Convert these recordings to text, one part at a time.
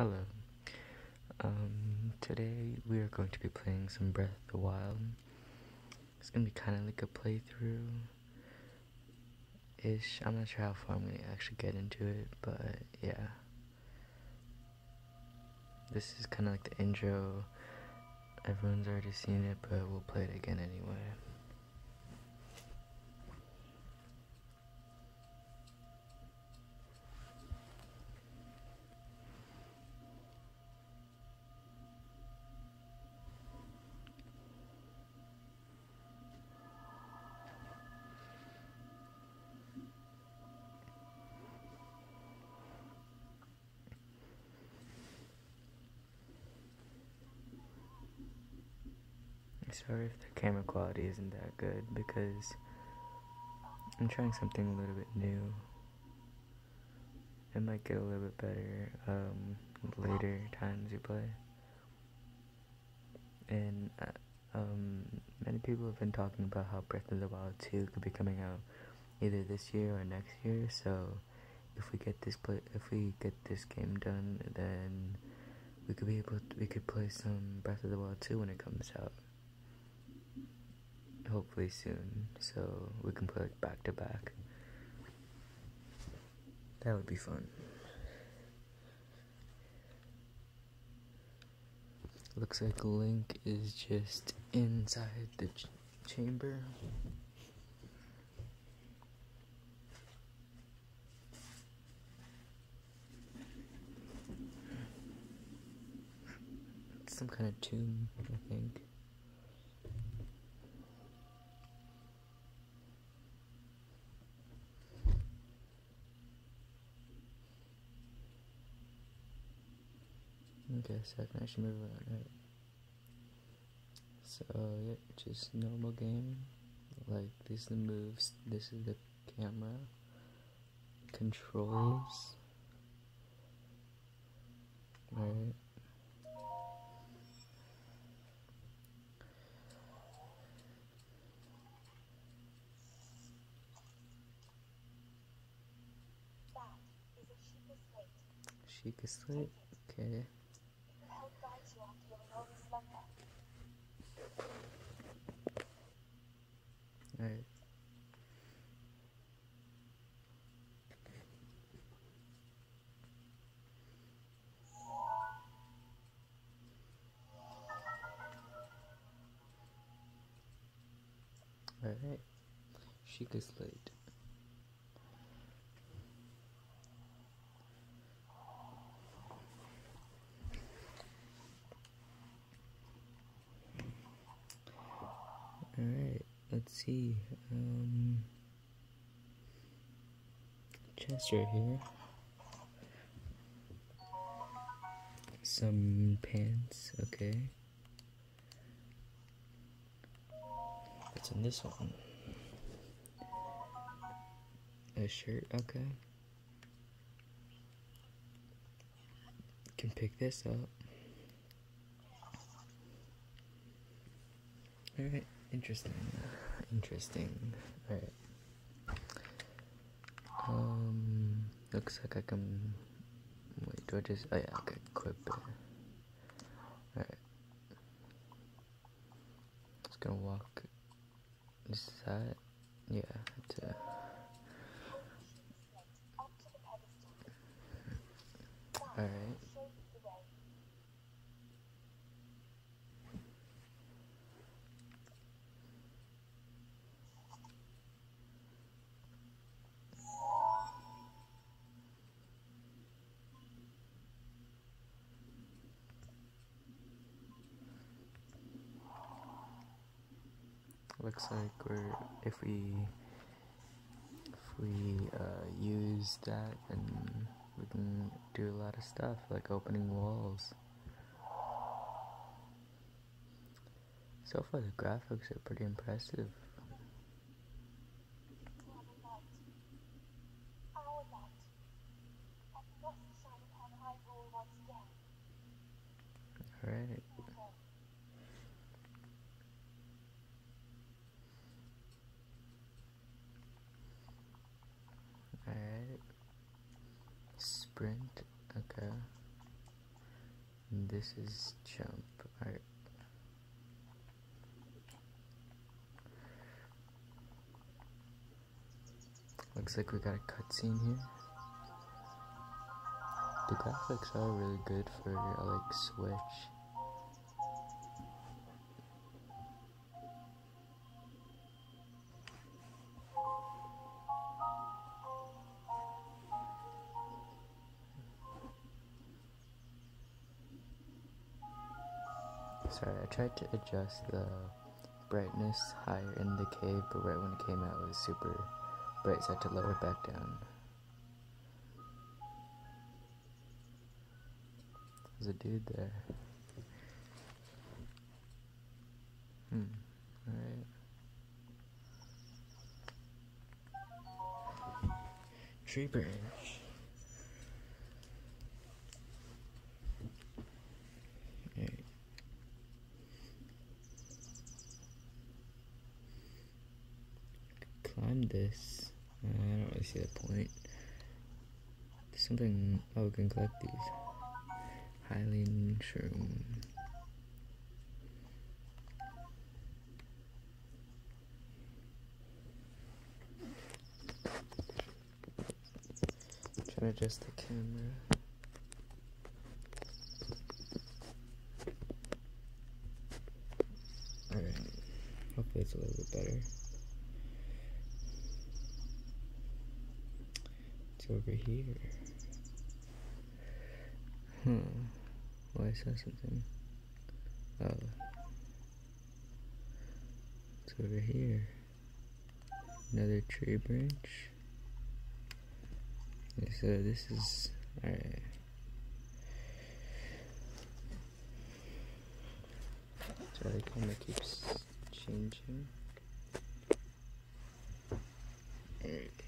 Hello. Um, today we are going to be playing some Breath of the Wild. It's gonna be kind of like a playthrough ish. I'm not sure how far I'm gonna actually get into it, but yeah. This is kind of like the intro. Everyone's already seen it, but we'll play it again anyway. Sorry if the camera quality isn't that good because I'm trying something a little bit new. It might get a little bit better um, later times you play. And uh, um, many people have been talking about how Breath of the Wild 2 could be coming out either this year or next year. So if we get this play, if we get this game done, then we could be able to, we could play some Breath of the Wild 2 when it comes out hopefully soon, so we can play it back to back. That would be fun. Looks like Link is just inside the ch chamber. some kind of tomb, I think. Okay, so I can actually move around, right? So, yeah, just normal game. Like, these are the moves, this is the camera. Controls. Right. Sheikah slate, okay. Alright, let's see. Um, chest right here. Some pants, okay. What's in this one? A shirt, okay. Can pick this up. Alright. Interesting. Interesting. Alright. Um, looks like I can. Wait, do I just. Oh, yeah, I can equip it. Alright. Just gonna walk. Is that. Yeah, that's it. Looks like we're if we if we uh, use that and we can do a lot of stuff like opening walls. So far the graphics are pretty impressive Alright. Alright. Sprint, okay. And this is jump. Alright. Looks like we got a cutscene here. The graphics are really good for like Switch. Tried to adjust the brightness higher in the cave, but right when it came out, it was super bright, so I had to lower it back down. There's a dude there. Hmm, alright. Tree branch. Climb this. Uh, I don't really see the point. There's something. Oh, we can collect these. Hylian shroom. Trying to adjust the camera. Alright. Hopefully it's a little bit better. Over here. Hmm. Well, I saw something. Oh. It's over here. Another tree branch. So this is alright. So the camera keeps changing. Alright.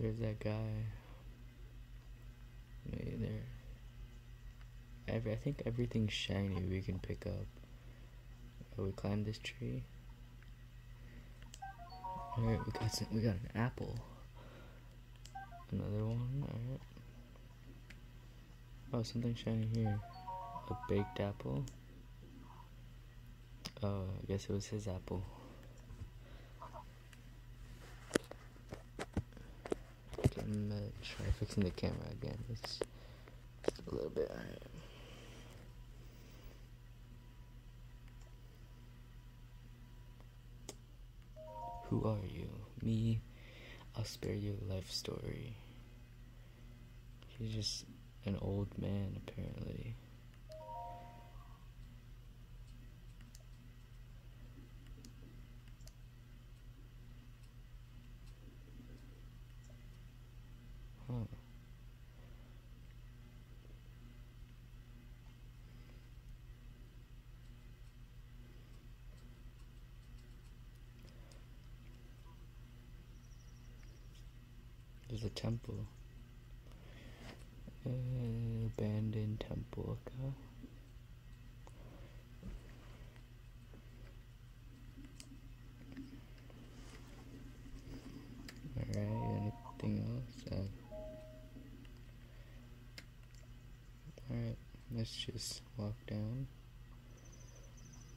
There's that guy. There. Every, I think everything's shiny we can pick up. Oh, we climb this tree. Alright, we got some, we got an apple. Another one, alright. Oh, something shiny here. A baked apple. Oh, I guess it was his apple. I'm gonna try fixing the camera again. It's, a little bit. Right. Who are you? Me. I'll spare you a life story. He's just an old man, apparently. Huh. There's a temple. Uh, abandoned temple, okay. Alright, anything else? Uh, Alright, let's just walk down.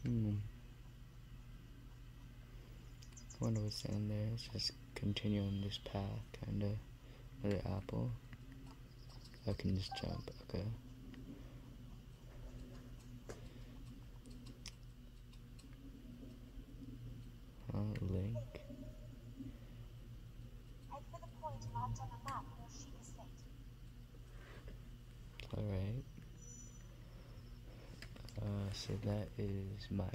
Hmm. Wonder what's down there. Let's just continue on this path, kinda. Another apple. I can just jump, okay. Uh, link. Alright. Uh, so that is minus.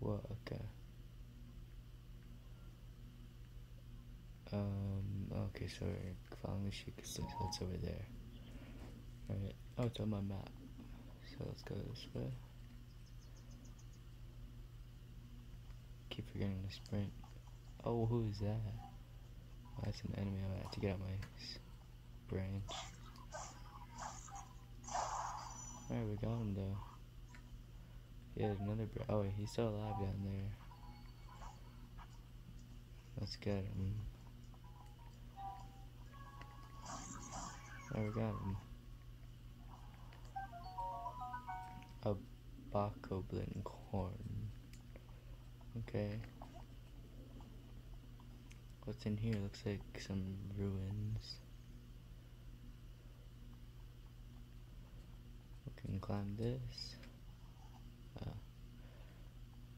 Well, okay. Um, okay, so following the so it's over there. Alright. Oh, it's on my map. So let's go this way. Keep forgetting to sprint. Oh, who is that? Oh, that's an enemy. I have to get out my branch. Alright, we got him though. Yeah, another bro. Oh, he's still alive down there. Let's get him. Oh, we him. A Bokoblin horn. Okay. What's in here? Looks like some ruins. We can climb this. Uh,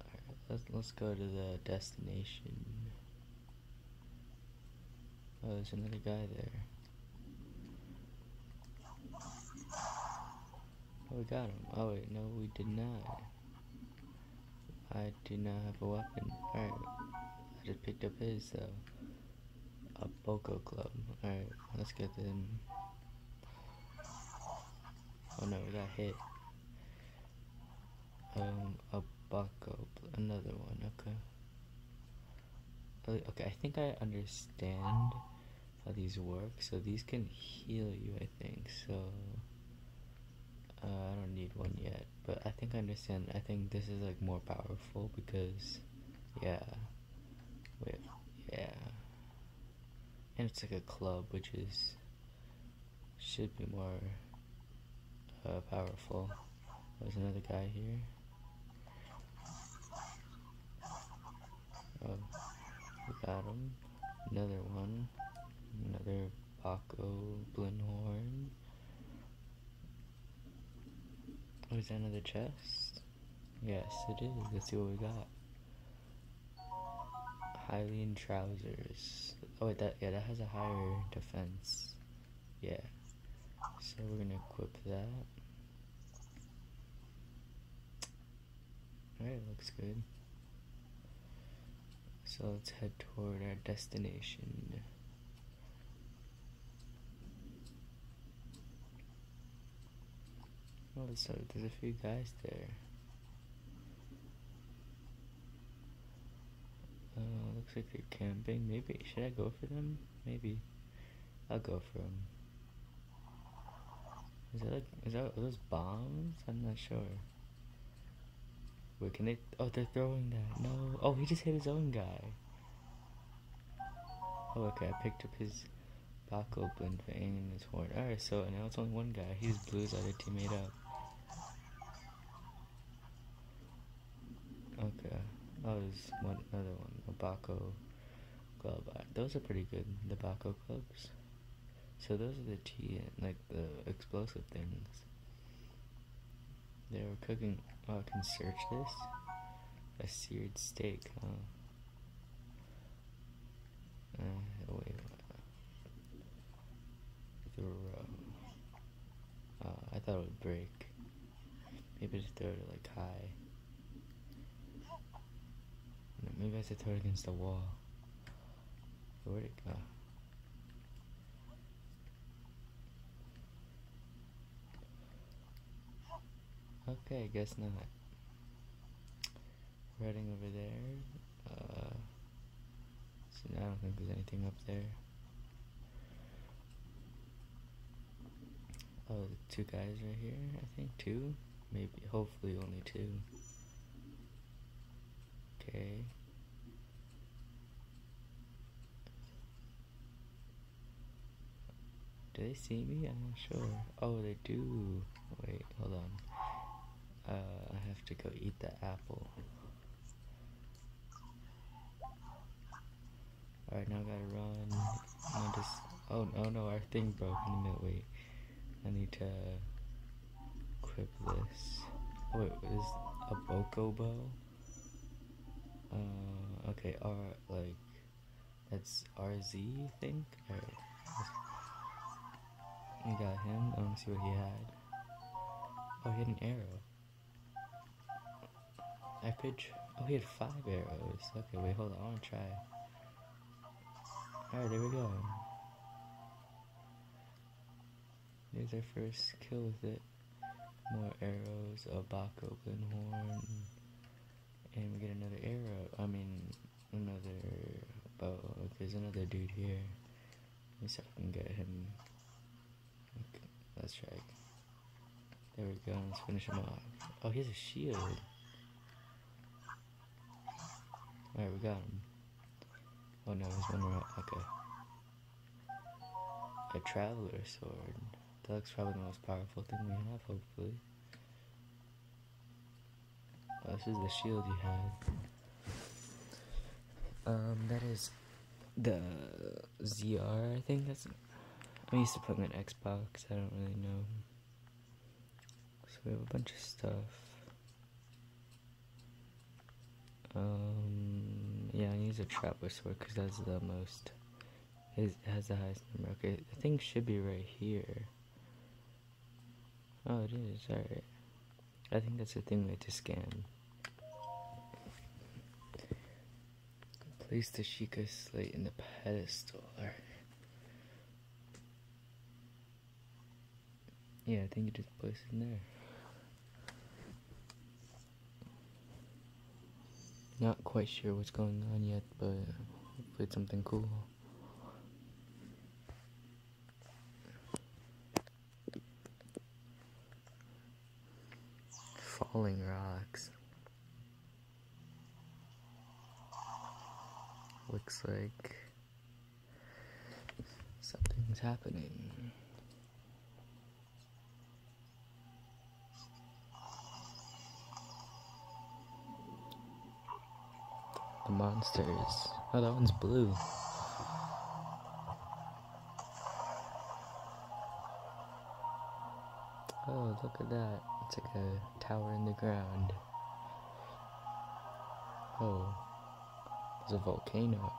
Alright, let's, let's go to the destination. Oh, there's another guy there. Oh, we got him. Oh, wait, no, we did not. I do not have a weapon. Alright, I just picked up his, though. A Boko Club. Alright, let's get them. Oh no, we got hit. Um, a Boko, another one, okay. Okay, I think I understand how these work. So these can heal you, I think. So uh, I don't need one yet, but I think I understand. I think this is like more powerful because, yeah, wait, yeah, and it's like a club, which is should be more uh, powerful. There's another guy here. Oh, we got him. Another one. Another Bokoblin Horn. Is that another chest? Yes, it is. Let's see what we got. Hylian trousers. Oh wait, that yeah, that has a higher defense. Yeah. So we're gonna equip that. Alright, looks good. So let's head toward our destination. There's a few guys there. Uh, looks like they're camping. Maybe should I go for them? Maybe I'll go for them. Is that like, is that those bombs? I'm not sure. Wait, can they? Oh, they're throwing that. No. Oh, he just hit his own guy. Oh, okay. I picked up his Baco Blend Vein and his horn. Alright, so now it's only one guy. He's his other teammate up. Okay. Oh, there's one other one. A Boko Club. Those are pretty good. The Boko Clubs. So those are the tea, like the explosive things. They were cooking. Oh, I can search this. A seared steak, huh? Uh, wait. Uh, I thought it would break. Maybe just throw it like high. Maybe I should throw it against the wall. Where'd it go? Okay, I guess not. Heading over there. Uh, so I don't think there's anything up there. Oh, two guys right here, I think. Two? Maybe, hopefully only two. Okay. Do they see me? I'm not sure. Oh, they do. Wait, hold on. Uh, I have to go eat the apple. Alright, now I gotta run. I just. Oh, oh no, our thing broke in the middle. Wait. I need to equip this. Oh, wait, is a Boko bow? Uh, okay, R, like, that's RZ, I think? Alright. We got him. I want to see what he had. Oh, he had an arrow. I could. Oh, he had five arrows. Okay, wait, hold on. I want to try. Alright, there we go. There's our first kill with it. More arrows, a Baco horn, and we get another arrow. I mean, another bow. There's another dude here. Let me see if I can get him. Let's check. There we go. Let's finish him off. Oh, he has a shield. Alright, we got him. Oh no, there's one more. Okay. A traveler sword. That looks probably the most powerful thing we have, hopefully. Oh, this is the shield you have. Um, that is the ZR, I think that's I used to play on Xbox, I don't really know. So we have a bunch of stuff. Um, yeah, I use a Traveler Sword because that's the most. It has the highest number. Okay, the thing should be right here. Oh, it is. Alright. I think that's the thing we had to scan. Place the Sheikah slate in the pedestal. Yeah, I think you just place it in there. Not quite sure what's going on yet, but hopefully it's something cool. Falling rocks. Looks like something's happening. The monsters. Oh, that one's blue. Oh, look at that. It's like a tower in the ground. Oh, there's a volcano.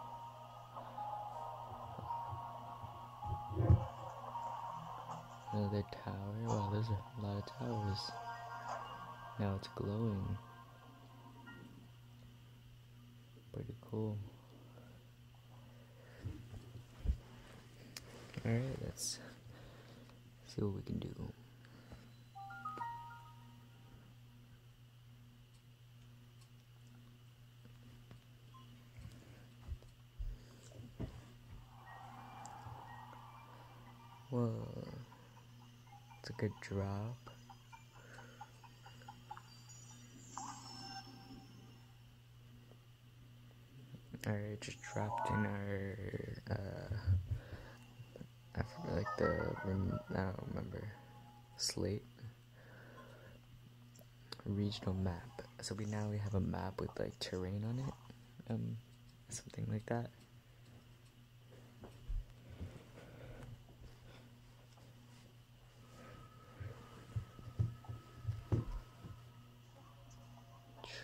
Another tower. Wow, there's a lot of towers. Now it's glowing. Cool. Alright, let's see what we can do. Whoa. It's a good drop. Alright, just dropped in our, uh, I forget, like the, I don't remember, slate, regional map. So we now we have a map with like terrain on it, um, something like that.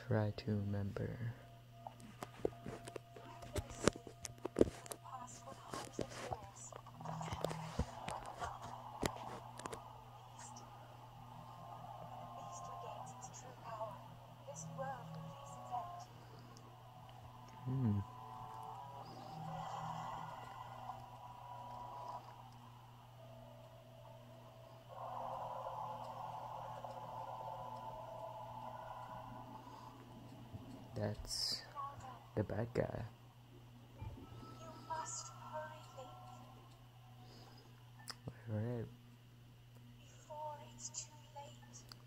Try to remember. Hmm. That's the bad guy. Alright.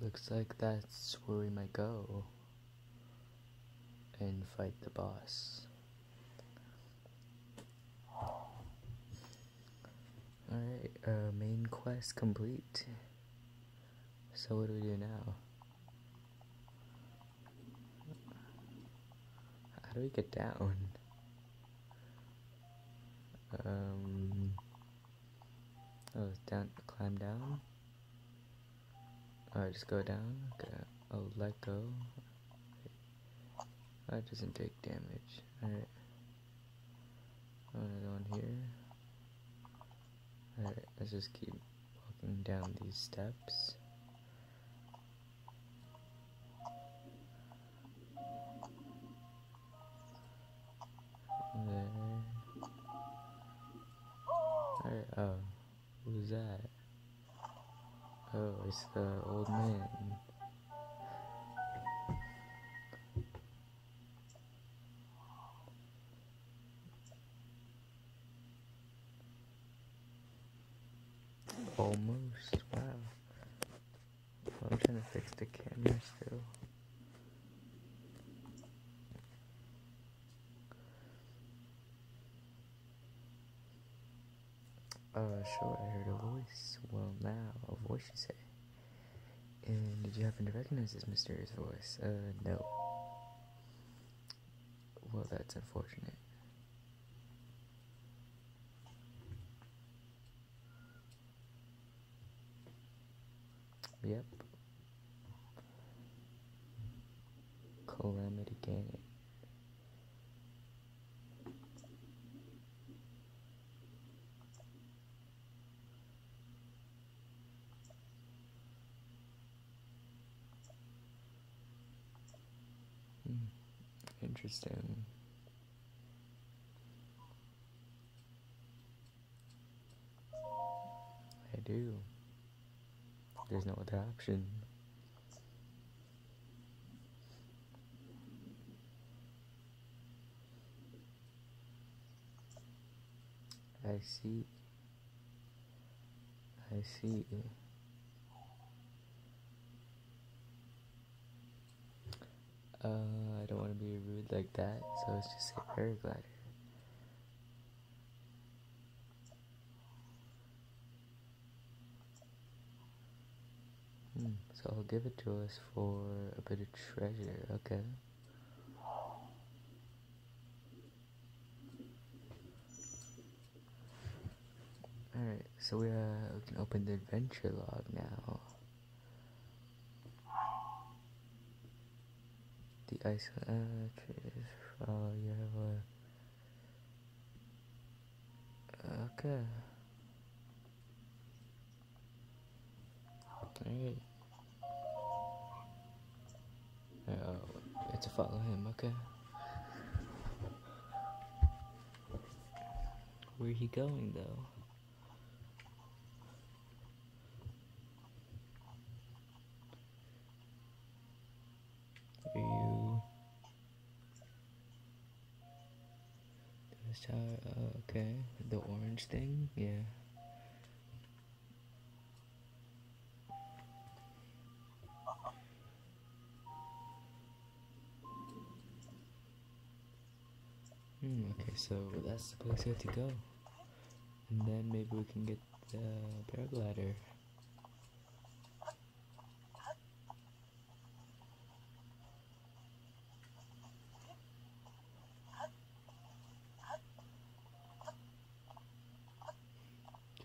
Looks like that's where we might go and fight the boss. Alright, uh, main quest complete. So what do we do now? How do we get down? Um, oh, down, climb down? Alright, just go down? Okay, oh, let go. That doesn't take damage. Alright. Another one here. Alright, let's just keep walking down these steps. Mm-hmm. There. Alright, oh. Um, who's that? Oh, it's the old man. Almost. Wow. I'm trying to fix the camera still. Uh, sure, I heard a voice. Well, now, a voice you say. And did you happen to recognize this mysterious voice? Uh, no. Well, that's unfortunate. Yep. Calamity Ganon. Interesting. I do. There's no other option. I see. I see. Uh, I don't want to be rude like that, so let's just say paraglider. Hmm, so I'll give it to us for a bit of treasure, okay? Alright, so we, uh, we can open the adventure log now. The ice, uh, oh, you have a, okay. Alright. Oh, it's to follow him, okay? Where he going though? Are you Oh, okay. The orange thing? Yeah. Hmm, okay, so that's the place we have to go. And then maybe we can get the paraglider.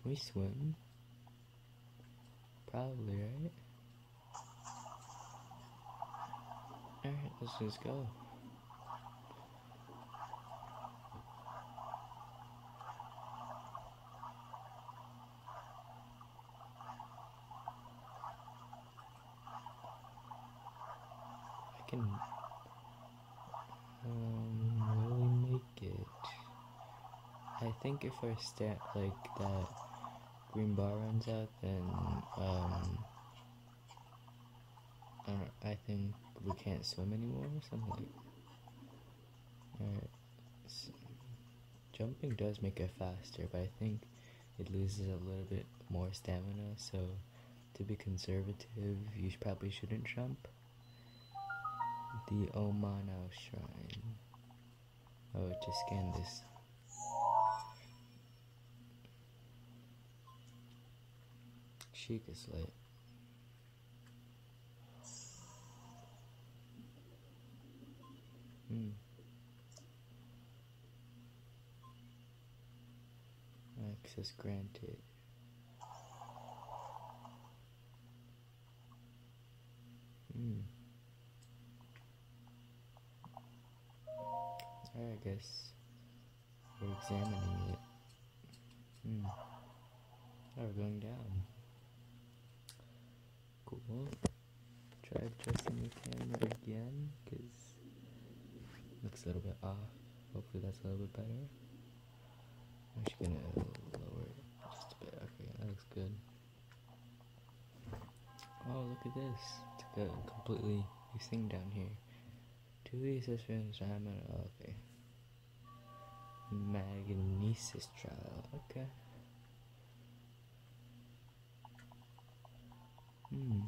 Can we swim? Probably, right? Alright, let's just go. I can um, really make it. I think if I stand like that green bar runs out, then um, I, I think we can't swim anymore or something. Alright. So, jumping does make it faster, but I think it loses a little bit more stamina, so to be conservative, you probably shouldn't jump. The Oman Au Shrine. Oh, just scan this. Sheikah Slate. Hmm. Access granted. Hmm. I guess we're examining it. Hmm. Oh, we're going down. Cool. Try adjusting the camera again, because looks a little bit off. Hopefully that's a little bit better. I'm just gonna lower it just a bit. Okay, that looks good. Oh, look at this. It's like a completely new thing down here. Two for I'm oh, okay. Magnesis trial, okay. Hmm.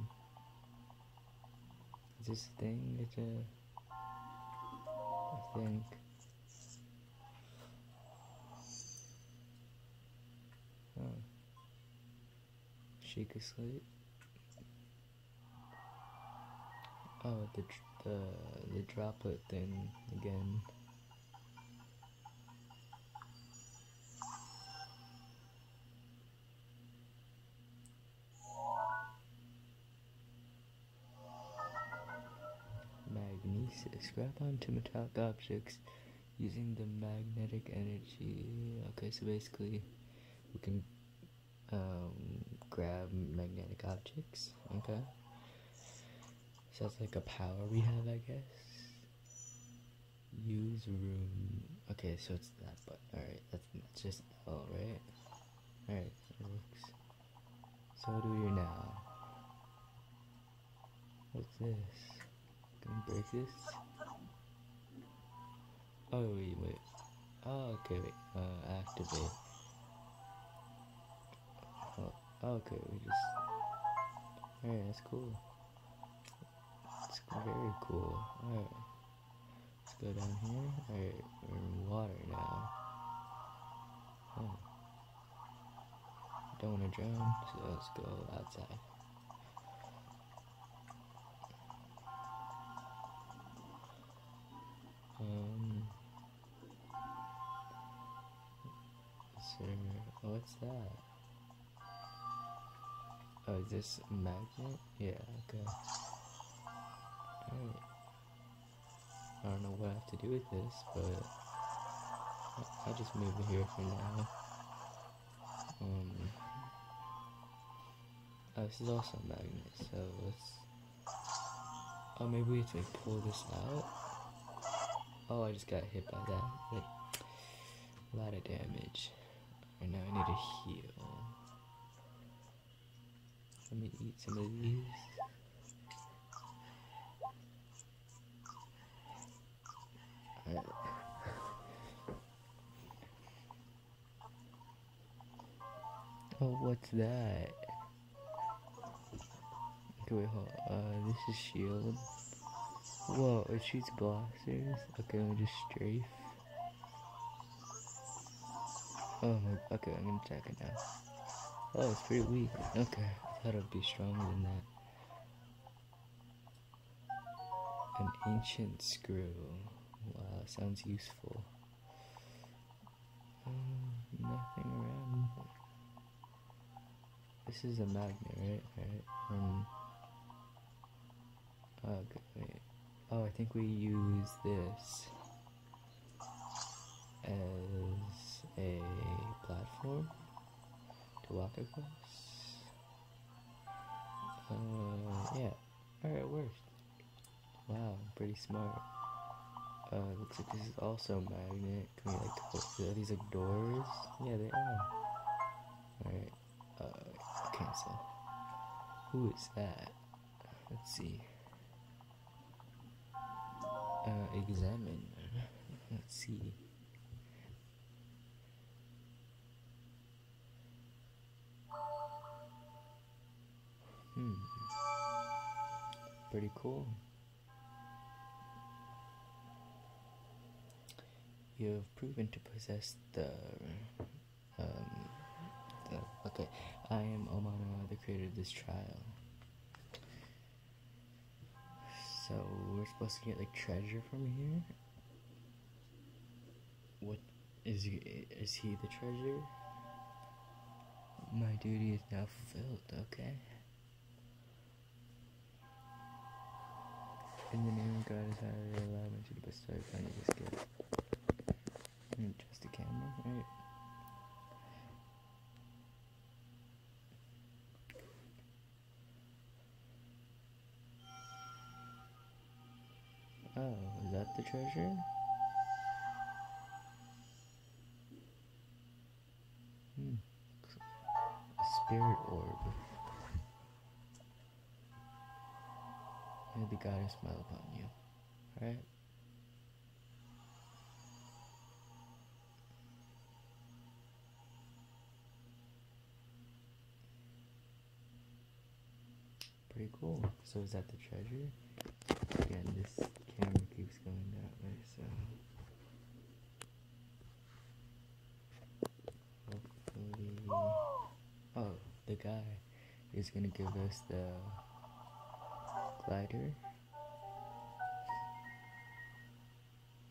Is this thing that uh I think Oh, Sheikah Slate. Oh, the the the droplet thing again. Grab onto metallic objects using the magnetic energy. Okay, so basically, we can um, grab magnetic objects. Okay. So that's like a power we have, I guess. Use room. Okay, so it's that button. Alright, that's, that's just L, right? Alright, that works. So what do we do now? What's this? Can we break this? Oh, wait, wait. Oh, okay, wait. Uh, activate. Oh, okay, we just... Alright, that's cool. It's very cool. Alright. Let's go down here. Alright, we're in water now. Oh. Don't want to drown, so let's go outside. Um... What's that? Oh, is this magnet? Yeah, okay. Alright. I don't know what I have to do with this, but I'll just move it here for now. Um, oh, this is also a magnet, so let's. Oh, maybe we have to pull this out. Oh, I just got hit by that. Like, a lot of damage. And now I need to heal. Let me eat some of these. Alright. Oh, what's that? Okay, wait, hold. Uh, this is shield. Whoa, it shoots blasters? Okay, me just strafe. Oh my, okay, I'm gonna attack it now. Oh, it's pretty weak. Okay, I thought it'd be stronger than that. An ancient screw. Wow, sounds useful. Um, nothing around. This is a magnet, right? Right. Um. Okay, wait. Oh, I think we use this as a platform to walk across. Uh, yeah. Alright, it worked. Wow, pretty smart. Uh, looks like this is also a magnet. Can we like, are these like doors? Yeah, they are. Alright, uh, cancel. Who is that? Let's see. Uh, examine. Let's see. Hmm. Pretty cool. You have proven to possess the. Um, the, okay, I am Oman Au, the creator of this trial. So we're supposed to get like treasure from here. What is he? Is he the treasure? My duty is now fulfilled. Okay. In the name of God, is I allow me to bestow upon you this gift. Just the camera, right? Oh, is that the treasure? Hmm. A spirit orb. May the goddess smile upon you. Alright? Pretty cool. So is that the treasure? Again, this camera keeps going that way, so hopefully. Oh, the guy. is gonna give us the glider.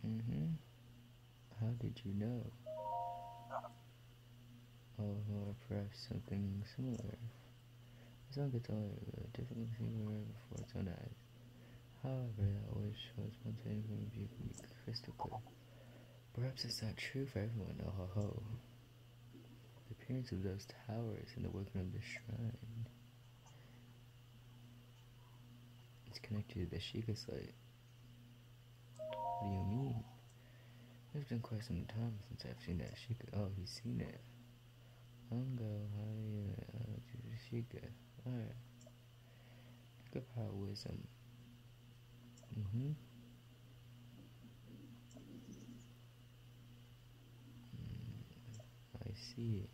Mm-hmm. How did you know? Oh, or perhaps something similar. As long as it's all a different similar before its own eyes. However, that always shows one thing from view be crystal clear. Perhaps it's not true for everyone, oh ho ho. The appearance of those towers and the working of the shrine. It's connected to the Sheikah Slate. What do you mean? It's been quite some time since I've seen that Sheikah. Oh, he's seen it. Ungo, how uh, Sheikah. Alright. Good power wisdom. Mm-hmm. Mm, I see.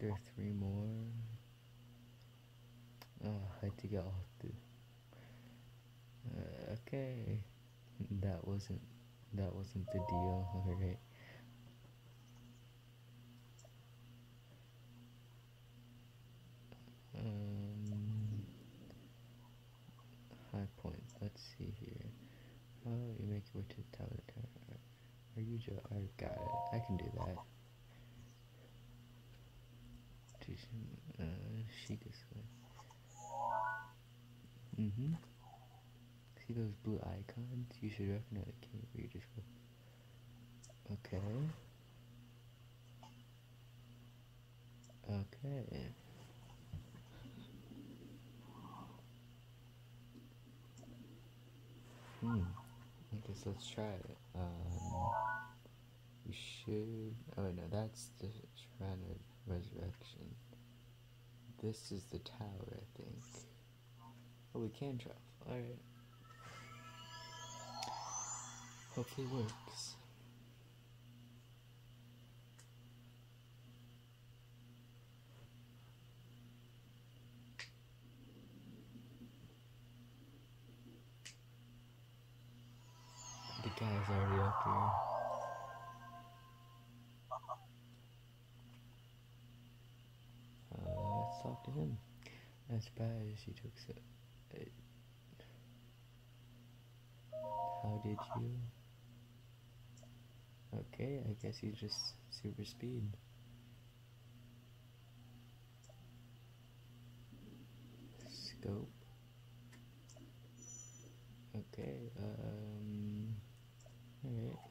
There are three more. Oh, I had to get all through. Uh, okay, that wasn't that wasn't the deal. All right. Um, high point. Let's see here. Oh, you make your way to the tower. Tower. Are you Joe? I got it. I can do that. Uh, she gets Mm-hmm. See those blue icons? You should recognize it. Can you just Okay. Okay. Hmm. I guess let's try it. Um, we should. Oh no, that's the Shrine of Resurrection. This is the tower, I think. Oh, we can travel. Alright. Hopefully it works. guy's already up here. Uh, let's talk to him. As bad as you took so. How did you? Okay, I guess he's just super speed. Scope. Okay, uh... Yeah.